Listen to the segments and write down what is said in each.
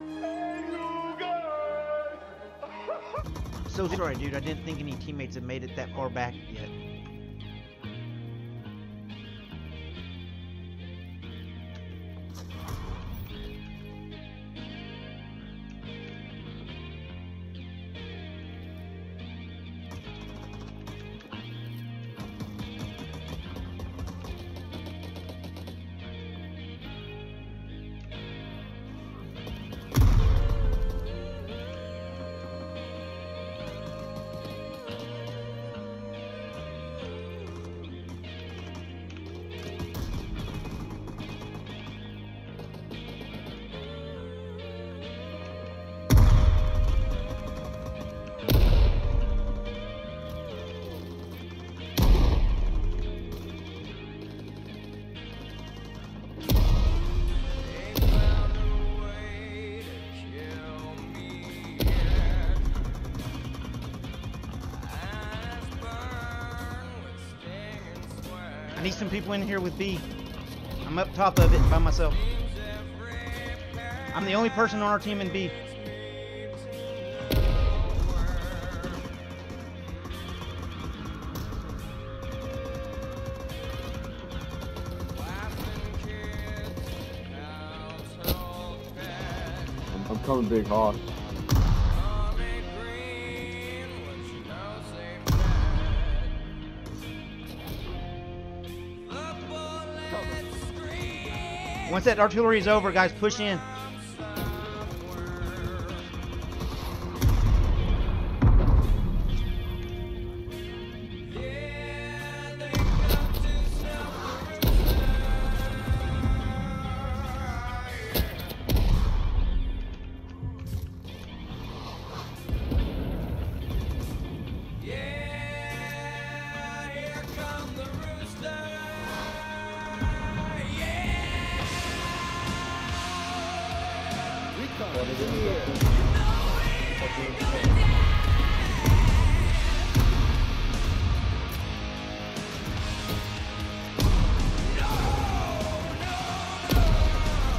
So sorry, dude. I didn't think any teammates had made it that far back yet. I need some people in here with B. I'm up top of it by myself. I'm the only person on our team in B. I'm, coming big hawk. Once that artillery is over, guys, push in. You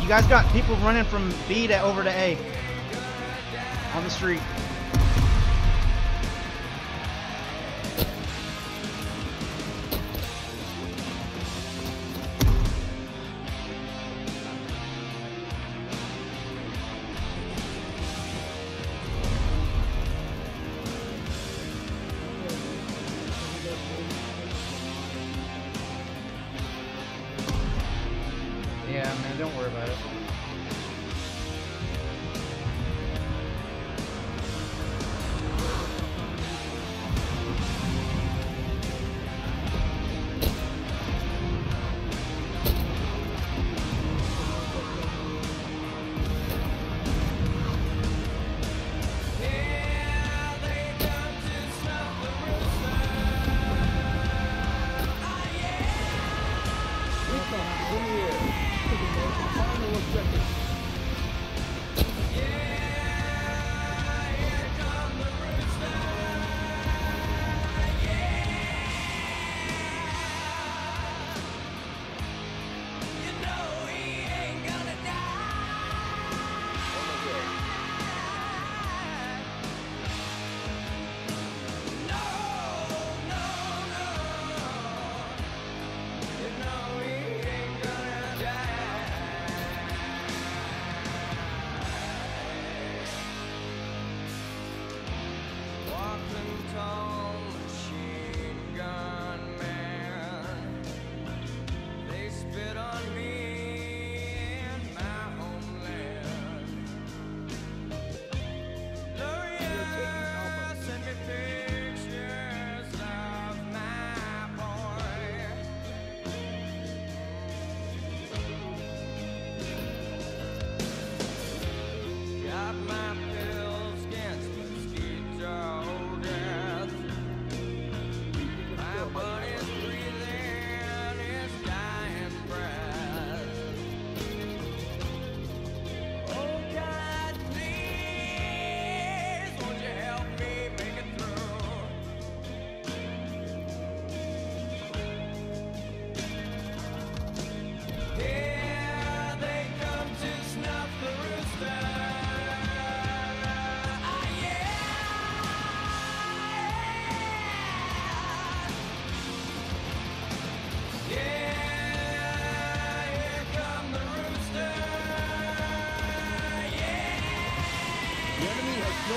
guys got people running from B to over to A on the street. Man, don't worry about it.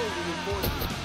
No reinforcements.